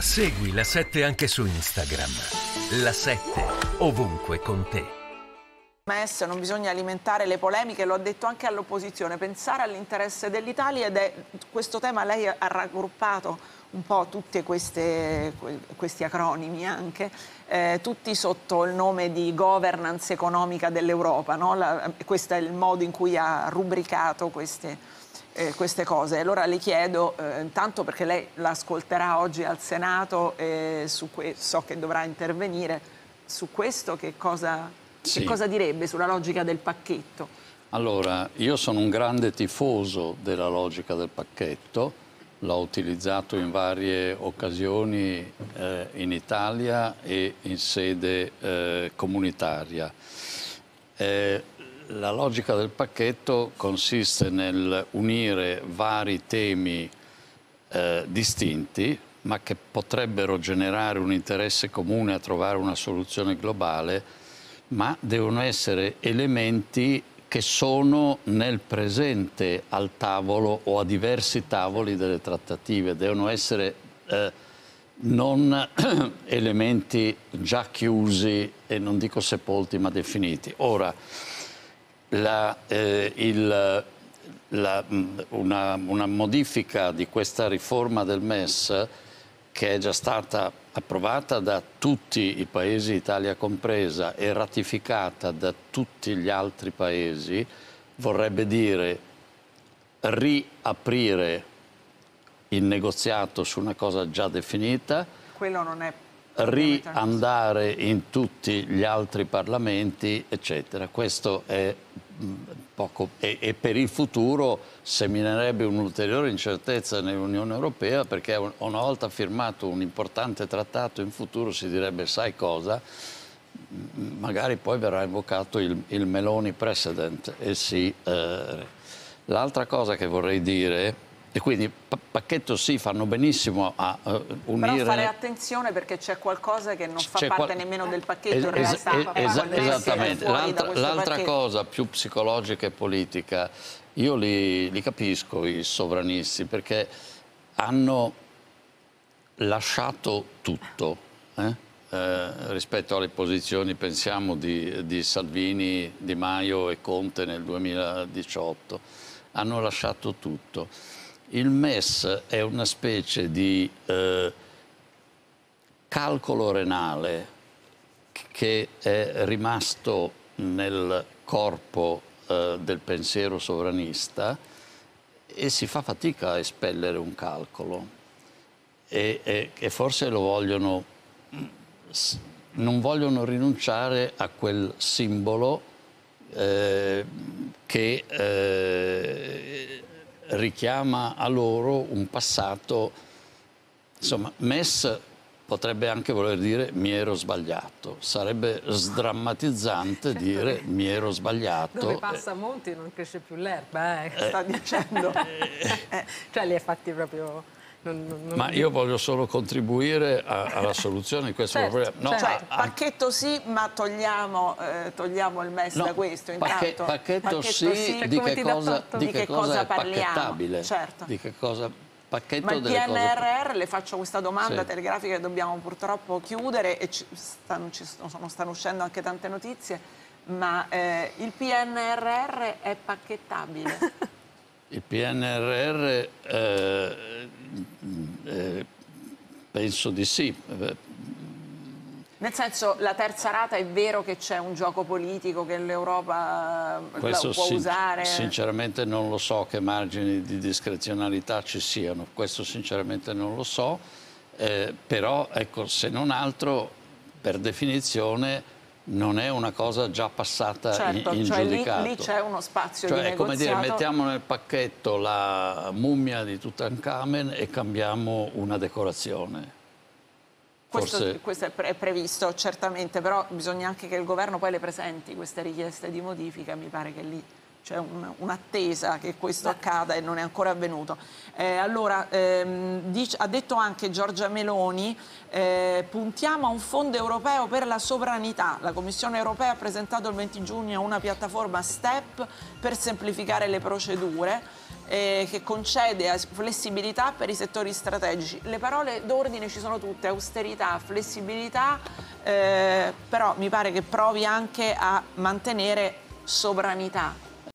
Segui la 7 anche su Instagram. La 7 ovunque con te. MES non bisogna alimentare le polemiche, lo ha detto anche all'opposizione, pensare all'interesse dell'Italia ed è questo tema lei ha raggruppato un po' tutti questi acronimi anche, eh, tutti sotto il nome di governance economica dell'Europa, no? questo è il modo in cui ha rubricato queste, eh, queste cose. Allora le chiedo, eh, intanto perché lei l'ascolterà oggi al Senato e so che dovrà intervenire, su questo che cosa, sì. che cosa direbbe sulla logica del pacchetto? Allora, io sono un grande tifoso della logica del pacchetto, l'ho utilizzato in varie occasioni eh, in Italia e in sede eh, comunitaria. Eh, la logica del pacchetto consiste nel unire vari temi eh, distinti ma che potrebbero generare un interesse comune a trovare una soluzione globale, ma devono essere elementi che sono nel presente al tavolo o a diversi tavoli delle trattative, devono essere eh, non elementi già chiusi e non dico sepolti ma definiti. Ora, la, eh, il, la, una, una modifica di questa riforma del MES che è già stata approvata da tutti i paesi, Italia compresa, e ratificata da tutti gli altri paesi, vorrebbe dire riaprire il negoziato su una cosa già definita, quello non è riandare in tutti gli altri parlamenti, eccetera. Questo è poco e, e, per il futuro seminerebbe un'ulteriore incertezza nell'Unione Europea perché una volta firmato un importante trattato in futuro si direbbe sai cosa? Magari poi verrà invocato il, il Meloni precedent e sì. Eh. L'altra cosa che vorrei dire e quindi pacchetto sì, fanno benissimo a uh, unire... Però fare attenzione perché c'è qualcosa che non fa parte qual... nemmeno del pacchetto in realtà. Es es esattamente. L'altra cosa più psicologica e politica, io li, li capisco i sovranisti perché hanno lasciato tutto. Eh? Eh, rispetto alle posizioni, pensiamo, di, di Salvini, Di Maio e Conte nel 2018. Hanno lasciato tutto il MES è una specie di eh, calcolo renale che è rimasto nel corpo eh, del pensiero sovranista e si fa fatica a espellere un calcolo. E, e, e forse lo vogliono, non vogliono rinunciare a quel simbolo eh, che eh, richiama a loro un passato, insomma, MES potrebbe anche voler dire mi ero sbagliato, sarebbe sdrammatizzante dire mi ero sbagliato. Dove passa Monti non cresce più l'erba, eh, eh, sta dicendo. Eh, cioè li hai fatti proprio... Non, non, ma io voglio solo contribuire a, alla soluzione di questo certo, problema. No, cioè, a, pacchetto sì, ma togliamo, eh, togliamo il MES no, da questo. Pacche, pacchetto, pacchetto, sì, sì. di, che cosa, di, che, che cosa, cosa è pacchettabile. Certo. Di che cosa pacchetto Ma il PNRR, cose... le faccio questa domanda sì. telegrafica che dobbiamo purtroppo chiudere e ci stanno, ci stanno, stanno uscendo anche tante notizie, ma eh, il PNRR è pacchettabile? Il PNRR eh, eh, penso di sì. Nel senso, la terza rata è vero che c'è un gioco politico che l'Europa può sin usare? Sinceramente non lo so che margini di discrezionalità ci siano, questo sinceramente non lo so, eh, però ecco, se non altro, per definizione non è una cosa già passata certo, in, in cioè giudicato. Lì, lì c'è uno spazio cioè, di è come dire, mettiamo nel pacchetto la mummia di Tutankhamen e cambiamo una decorazione. Questo, Forse... questo è, pre è, previsto certamente, però bisogna anche che il governo poi le presenti queste richieste di modifica, mi pare che lì c'è un'attesa che questo Beh. accada e non è ancora avvenuto. Eh, allora, ehm, dice, ha detto anche Giorgia Meloni, eh, puntiamo a un fondo europeo per la sovranità. La Commissione europea ha presentato il 20 giugno una piattaforma STEP per semplificare le procedure. eh, che concede flessibilità per i settori strategici. Le parole d'ordine ci sono tutte, austerità, flessibilità, eh, però mi pare che provi anche a mantenere sovranità